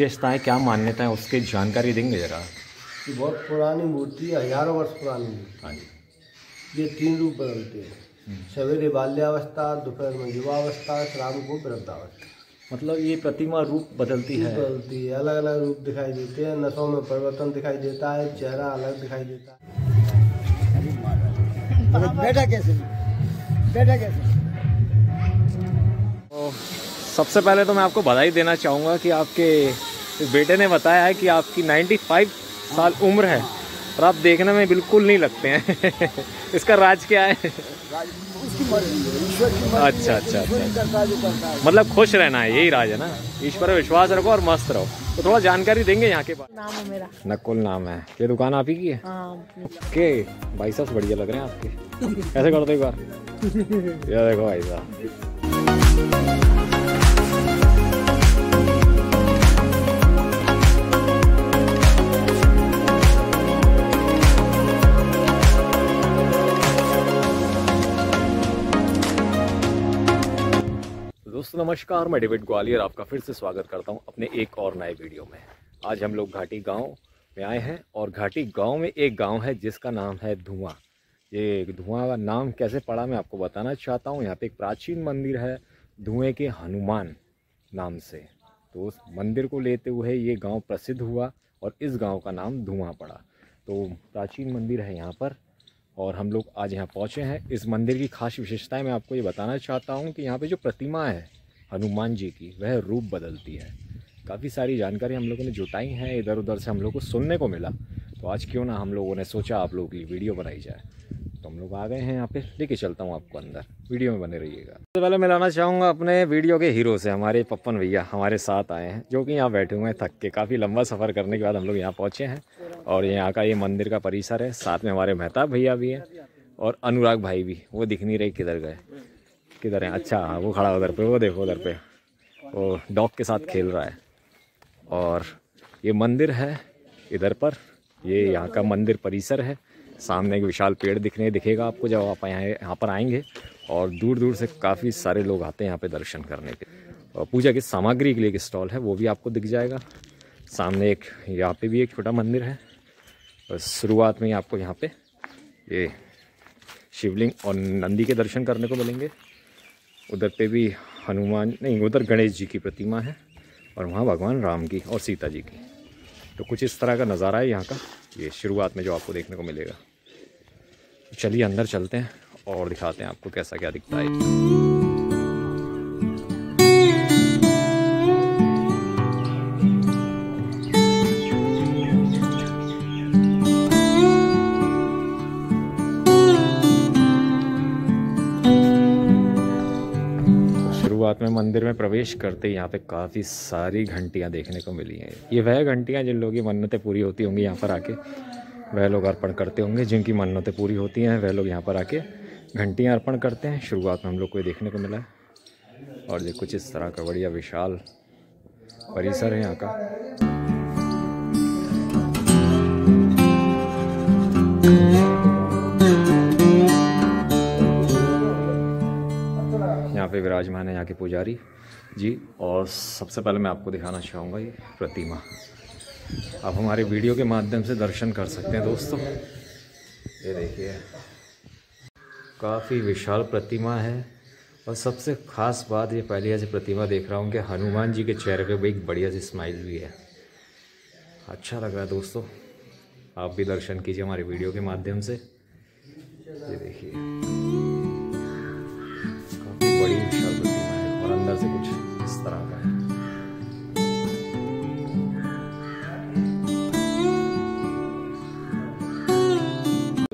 विशेषताएँ क्या मान्यता है उसकी जानकारी देंगे जरा। ये बहुत पुरानी मूर्ति है हज़ारों वर्ष पुरानी मूर्ति। हाँ जी। ये तीन रूप बदलते हैं। सवेरे बाल्यावस्था दोपहर में युवावस्था शाम को वृद्धावस्था। मतलब ये प्रतिमा रूप बदलती है। बदलती है अलग अलग रूप दिखाई देते हैं नसों में परिवर्तन दिखाई देता है चेहरा अलग दिखाई देता है। बेटा कैसे? बेटा कैसे? तो सबसे पहले तो मैं आपको बधाई देना चाहूँगा कि आपके बेटे ने बताया है कि आपकी 95 साल उम्र है और आप देखने में बिल्कुल नहीं लगते हैं। इसका राज क्या है? अच्छा, अच्छा, करता करता है मतलब खुश रहना है यही राज है ना? ईश्वर विश्वास रखो और मस्त रहो। तो थोड़ा जानकारी देंगे यहाँ के बारे नाम है मेरा। नकुल नाम है। ये दुकान आप ही की है? हाँ के। भाई साहब बढ़िया लग रहे हैं आपके। ऐसे कर दो एक बार। ये देखो भाई साहब। नमस्कार, मैं डेविड ग्वालियर आपका फिर से स्वागत करता हूँ अपने एक और नए वीडियो में। आज हम लोग घाटी गाँव में आए हैं और घाटी गाँव में एक गाँव है जिसका नाम है धुआँ। ये धुआँ का नाम कैसे पड़ा मैं आपको बताना चाहता हूँ। यहाँ पे एक प्राचीन मंदिर है, धुएँ के हनुमान नाम से। तो उस मंदिर को लेते हुए ये गाँव प्रसिद्ध हुआ और इस गाँव का नाम धुआँ पड़ा। तो प्राचीन मंदिर है यहाँ पर और हम लोग आज यहाँ पहुँचे हैं। इस मंदिर की खास विशेषताएँ मैं आपको ये बताना चाहता हूँ कि यहाँ पे जो प्रतिमा है हनुमान जी की, वह रूप बदलती है। काफ़ी सारी जानकारी हम लोगों ने जुटाई है इधर उधर से हम लोग को सुनने को मिला। तो आज क्यों ना हम लोगों ने सोचा आप लोगों के लिए वीडियो बनाई जाए। तो हम लोग आ गए हैं यहाँ पे। लेके चलता हूँ आपको अंदर। वीडियो में बने रहिएगा। सबसे पहले मिलाना चाहूँगा अपने वीडियो के हीरो से, हमारे पप्पन भैया हमारे साथ आए हैं, जो कि यहाँ बैठे हुए हैं थक के। काफ़ी लंबा सफ़र करने के बाद हम लोग यहाँ पहुँचे हैं। और यहाँ का ये मंदिर का परिसर है। साथ में हमारे मेहताब भैया भी हैं और अनुराग भाई भी, वो दिख नहीं रहे किधर गए। किधर है? अच्छा हाँ वो खड़ा उधर पे, वो देखो उधर पे। वो डॉग के साथ खेल रहा है। और ये मंदिर है इधर पर। ये यहाँ का मंदिर परिसर है। सामने एक विशाल पेड़ दिखने दिखेगा आपको जब आप यहाँ यहाँ पर आएँगे। और दूर दूर से काफ़ी सारे लोग आते हैं यहाँ पे दर्शन करने के। और पूजा की सामग्री के लिए एक स्टॉल है, वो भी आपको दिख जाएगा। सामने एक, यहाँ पे भी एक छोटा मंदिर है। और शुरुआत में आपको यहाँ पे ये शिवलिंग और नंदी के दर्शन करने को मिलेंगे। उधर पे भी हनुमान, नहीं, उधर गणेश जी की प्रतिमा है और वहाँ भगवान राम की और सीता जी की। तो कुछ इस तरह का नज़ारा है यहाँ का। ये शुरुआत में जो आपको देखने को मिलेगा। चलिए अंदर चलते हैं और दिखाते हैं आपको कैसा क्या दिखता है। शुरुआत में मंदिर में प्रवेश करते ही यहाँ पे काफ़ी सारी घंटियाँ देखने को मिली हैं। ये वह घंटियाँ जिन लोगों की मन्नतें पूरी होती होंगी यहाँ पर आके, वह लोग अर्पण करते होंगे, जिनकी मन्नतें पूरी होती हैं, वह लोग यहाँ पर आके घंटियाँ अर्पण करते हैं। शुरुआत में हम लोग को ये देखने को मिला है। और ये कुछ इस तरह का बढ़िया विशाल परिसर है यहाँ का। पे विराजमान है यहाँ के पुजारी। जी, और सबसे पहले मैं आपको दिखाना चाहूँगा ये प्रतिमा। आप हमारे वीडियो के माध्यम से दर्शन कर सकते हैं दोस्तों। ये देखिए। काफ़ी विशाल प्रतिमा है, और सबसे ख़ास बात ये पहली ऐसी प्रतिमा देख रहा हूँ कि हनुमान जी के चेहरे पे भी एक बढ़िया सी स्माइल भी है। अच्छा लग रहा है दोस्तों। आप भी दर्शन कीजिए हमारे वीडियो के माध्यम से। ये देखिए।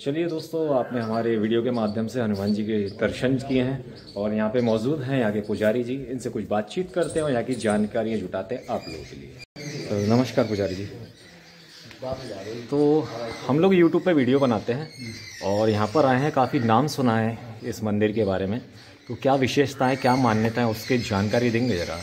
चलिए दोस्तों आपने हमारे वीडियो के माध्यम से हनुमान जी के दर्शन किए हैं और यहाँ पे मौजूद हैं यहाँ के पुजारी जी। इनसे कुछ बातचीत करते हैं और यहाँ की जानकारियाँ जुटाते हैं आप लोगों के लिए। तो नमस्कार पुजारी जी। तो हम लोग यूट्यूब पे वीडियो बनाते हैं और यहाँ पर आए हैं काफ़ी नाम सुना है इस मंदिर के बारे में। तो क्या विशेषताएँ क्या मान्यता है उसकी जानकारी देंगे ज़रा।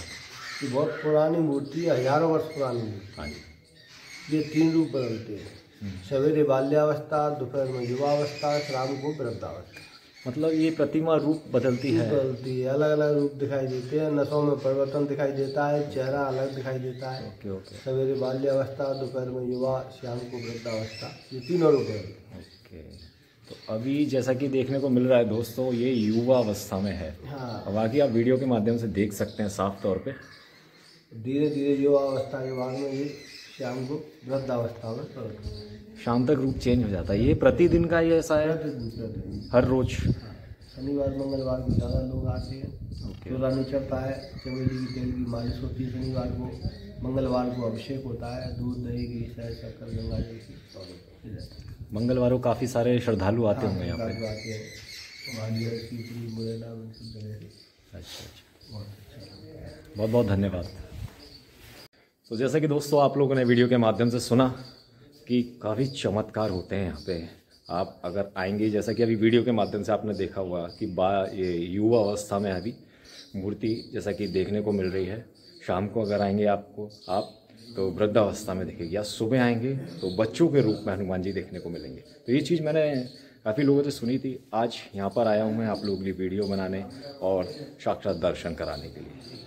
बहुत पुरानी मूर्ति है हज़ारों वर्ष पुरानी। हाँ जी। ये तीन रूप बदलते हैं। सवेरे बाल्यावस्था दोपहर में युवावस्था शाम को वृद्धावस्था। मतलब ये प्रतिमा रूप बदलती है। बदलती है। अलग अलग रूप दिखाई देते हैं। नसों में परिवर्तन दिखाई देता है। चेहरा अलग दिखाई देता है। Okay okay. सवेरे बाल्यावस्था दोपहर में युवा शाम को वृद्धावस्था। ये तीनों रूप है। ओके। तो अभी जैसा कि देखने को मिल रहा है दोस्तों ये युवा अवस्था में है। हाँ। बाकी आप वीडियो के माध्यम से देख सकते हैं साफ़ तौर पे। धीरे धीरे युवा अवस्था के बाद में ये शाम को वृद्धावस्था में है। शाम तक रूप चेंज हो जाता है। ये प्रतिदिन का ही ऐसा है? हर रोज? शनिवार मंगलवार को ज़्यादा लोग आते हैं। चूल्हा नहीं चढ़ता है चमेली की तेल की मालिश होती है शनिवार को। मंगलवार को अभिषेक होता है दूध दही घी शहद शक्कर गंगा जल की मंगलवार को काफ़ी सारे श्रद्धालु आते हाँ, होंगे यहाँ पे। आते हैं। अच्छा अच्छा। अच्छा। बहुत बहुत धन्यवाद। तो जैसा कि दोस्तों आप लोगों ने वीडियो के माध्यम से सुना कि काफ़ी चमत्कार होते हैं यहाँ पे। आप अगर आएँगे, जैसा कि अभी वीडियो के माध्यम से आपने देखा हुआ कि बा, ये युवा अवस्था में अभी मूर्ति जैसा कि देखने को मिल रही है। शाम को अगर आएँगे आपको, आप तो वृद्धावस्था में दिखेगी या सुबह आएँगे तो बच्चों के रूप में हनुमान जी देखने को मिलेंगे। तो ये चीज़ मैंने काफ़ी लोगों से सुनी थी। आज यहाँ पर आया हूँ मैं आप लोगों के लिए वीडियो बनाने और साक्षात दर्शन कराने के लिए।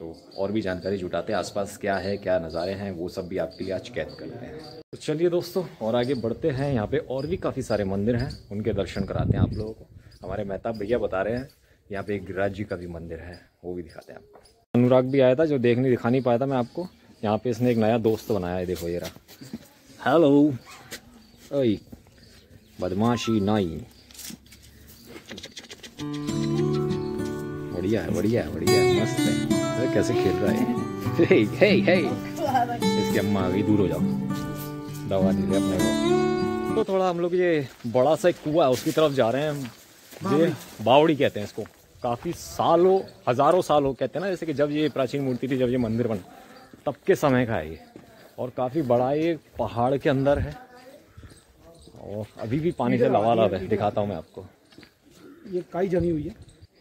तो और भी जानकारी जुटाते हैं, आसपास क्या है, क्या नज़ारे हैं, वो सब भी आपके लिए आज कैद करते हैं। तो चलिए दोस्तों, और आगे बढ़ते हैं। यहाँ पे और भी काफ़ी सारे मंदिर हैं, उनके दर्शन कराते हैं आप लोगों को। हमारे मेहताब भैया बता रहे हैं, यहाँ पे एक गिरिराज जी का भी मंदिर है, वो भी दिखाते हैं आपको। अनुराग भी आया था, जो देखने दिखा नहीं पाया था मैं आपको। यहाँ पे इसने एक नया दोस्त बनाया है, देखो ये रहा। हेलो ओई, बदमाशी नाई। बढ़िया है बढ़िया है बढ़िया है, मस्त है। अरे कैसे खेल रहा है? हे हे हे इसकी अम्मा आ गई दूर हो जाओ। दवा नहीं दे अपने को। तो थोड़ा हम लोग ये बड़ा सा एक कुआ है उसकी तरफ़ जा रहे हैं ये बावड़ी कहते हैं इसको। काफ़ी सालों हज़ारों सालों कहते हैं ना जैसे कि जब ये प्राचीन मूर्ति थी जब ये मंदिर बना तब के समय का है ये। और काफ़ी बड़ा ये पहाड़ के अंदर है। और अभी भी पानी से लबालब है दिखाता हूँ मैं आपको। ये काई जमी हुई है।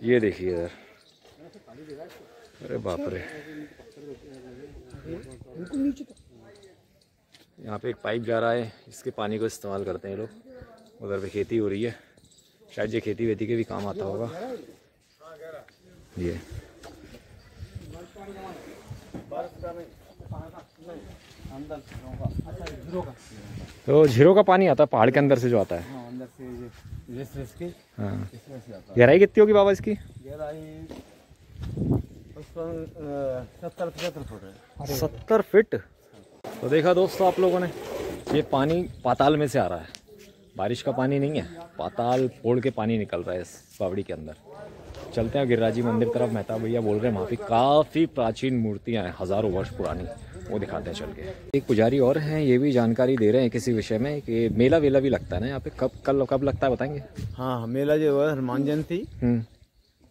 ये देखिए इधर। अरे बाप रे। यहाँ पे एक पाइप जा रहा है इसके पानी को इस्तेमाल करते हैं लोग। उधर पे खेती हो रही है। शायद ये खेती वेती के भी काम आता होगा। ये। तो झीरो का पानी आता है पहाड़ के अंदर से जो आता है। हाँ अंदर से ये रेस रेस के हाँ। गहराई कितनी होगी बाबा इसकी? गहराई सत्तर पचहत्तर फुट। सत्तर फिट तो देखा दोस्तों आप लोगों ने ये पानी पाताल में से आ रहा है। बारिश का पानी नहीं है पाताल फोड़ के पानी निकल रहा है इस बावड़ी के अंदर। चलते हैं गिरिराजी मंदिर तरफ़ मेहता भैया बोल रहे हैं वहाँ पे काफ़ी प्राचीन मूर्तियाँ हैं हज़ारों वर्ष पुरानी वो दिखाते हैं चल के। एक पुजारी और हैं ये भी जानकारी दे रहे हैं किसी विषय में कि मेला वेला भी लगता है ना यहाँ पे? कब कल कब लगता है बताएँगे? हाँ मेला जो है हनुमान जयंती। हम्म।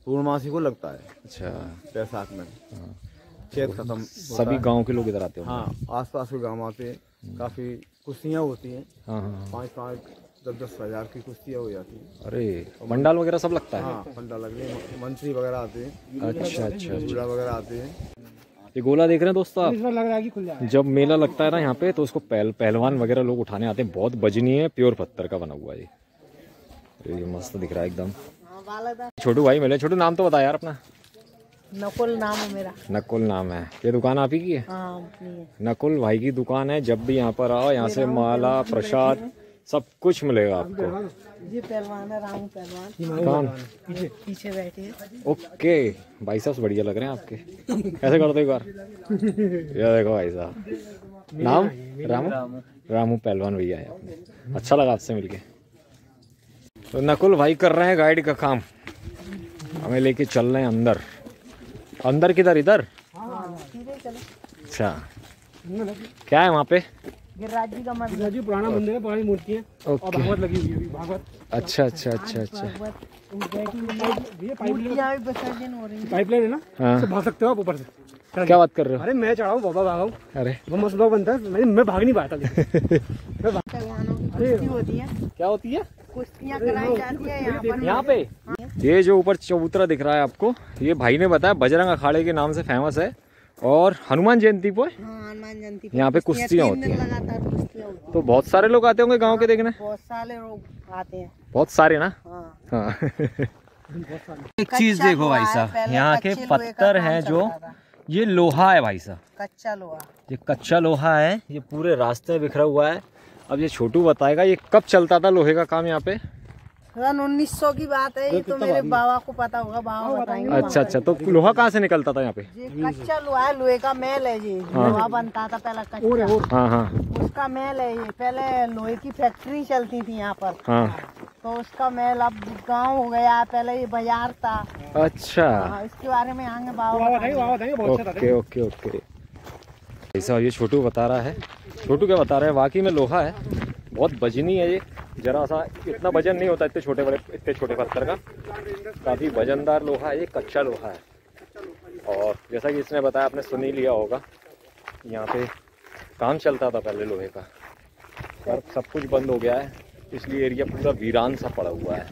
पूर्णमासी को लगता है। अच्छा। बैसाख में। चैत खत्म सभी गाँव के लोग इधर आते हो हाँ आस पास के गाँव आते हैं। काफ़ी कुश्तियाँ होती हैं। हाँ हाँ हाँ। पाँच पाँच दस दस हज़ार की कुश्तियाँ हो जाती हैं। अरे मंडाल वगैरह सब लगता है? हाँ पंडा लगने मंत्री वगैरह आते हैं। अच्छा अच्छा बूढ़ा वगैरह आते हैं। ये गोला देख रहे हैं दोस्तों आप? लग रहा है कि खुल जाए जब मेला लगता है ना यहाँ पे तो उसको पहल पहलवान वगैरह लोग उठाने आते हैं। बहुत बजनी है प्योर पत्थर का बना हुआ है ये। ये मस्त दिख रहा है एकदम। छोटू भाई मिले। छोटू नाम तो बता यार अपना। नकुल नाम है मेरा। नकुल नाम है। ये दुकान आप ही की है? हाँ है। नकुल भाई की दुकान है। जब भी यहाँ पर आओ यहाँ से माला प्रसाद सब कुछ मिलेगा आपको। ये पहलवान है रामू पहलवान। कौन? पीछे बैठे हैं। ओके। भाई साहब बढ़िया लग रहे हैं आपके। कैसे करते हो एक बार। ये देखो भाई साहब। नाम? रामू? रामू पहलवान भैया है अच्छा लगा आपसे मिलके। तो नकुल भाई कर रहे हैं गाइड का काम। हमें लेके चल रहे हैं अंदर। अंदर किधर इधर? अच्छा। क्या है वहाँ पे? गिरिराज जी का मंदिर जी पुराना मंदिर है पुरानी मूर्ति है। ओके। भागवत लगी हुई है अभी भागवत। अच्छा अच्छा अच्छा अच्छा। है। हो हैं। पाइपलाइन है ना? हाँ। तो भाग सकते हो आप ऊपर से? क्या बात कर रहे हो? अरे मैं चढ़ाऊँ बाबा भागाऊँ अरे। वो मस्त बनता है। मैं मैं भाग नहीं पाता लेकिन पहलवानों की कुश्ती होती है। क्या होती है? कुश्तियाँ कराई जाती है यहाँ पर। यहाँ पे। ये जो ऊपर चबूतरा दिख रहा है आपको ये भाई ने बताया बजरंग अखाड़े के नाम से फ़ेमस है और हनुमान जयंती पे हाँ हनुमान जयंती यहाँ पे कुश्तियाँ होती हैं। लगातार कुश्तियाँ होती तो बहुत सारे लोग आते होंगे गाँव के देखने? बहुत सारे लोग आते हैं। बहुत सारे ना? हाँ। हाँ। एक चीज़ देखो भाई साहब यहाँ के पत्थर हैं जो ये लोहा है भाई साहब। कच्चा लोहा। ये कच्चा लोहा है ये पूरे रास्ते में बिखरा हुआ है। अब ये छोटू बताएगा ये कब चलता था लोहे का काम यहाँ पे? सन उन्नीस सौ की बात है ये तो मेरे बाबा को पता होगा बाबा बताएँगे। अच्छा अच्छा तो लोहा कहाँ से निकलता था यहाँ पे? ये कच्चा लोहा है लोहे का मेल है जी। लोहा बनता था पहला कच्चा। हाँ हाँ। उसका मेल है ये पहले लोहे की फैक्ट्री चलती थी यहाँ पर। हाँ। तो उसका मेल अब गाँव हो गया पहले ये बाज़ार था। अच्छा। हाँ, इसके बारे में आगे बाबा ओके ओके ओके। ऐसा ये छोटू बता रहा है छोटू क्या बता रहे हैं, वाकई में लोहा है। बहुत वजनी है ये। जरा सा इतना वज़न नहीं होता इतने छोटे बड़े इतने छोटे पत्थर का। काफ़ी वजनदार लोहा है, ये कच्चा लोहा है। और जैसा कि इसने बताया, आपने सुन ही लिया होगा, यहाँ पे काम चलता था पहले लोहे का। पर सब कुछ बंद हो गया है, इसलिए एरिया पूरा वीरान सा पड़ा हुआ है।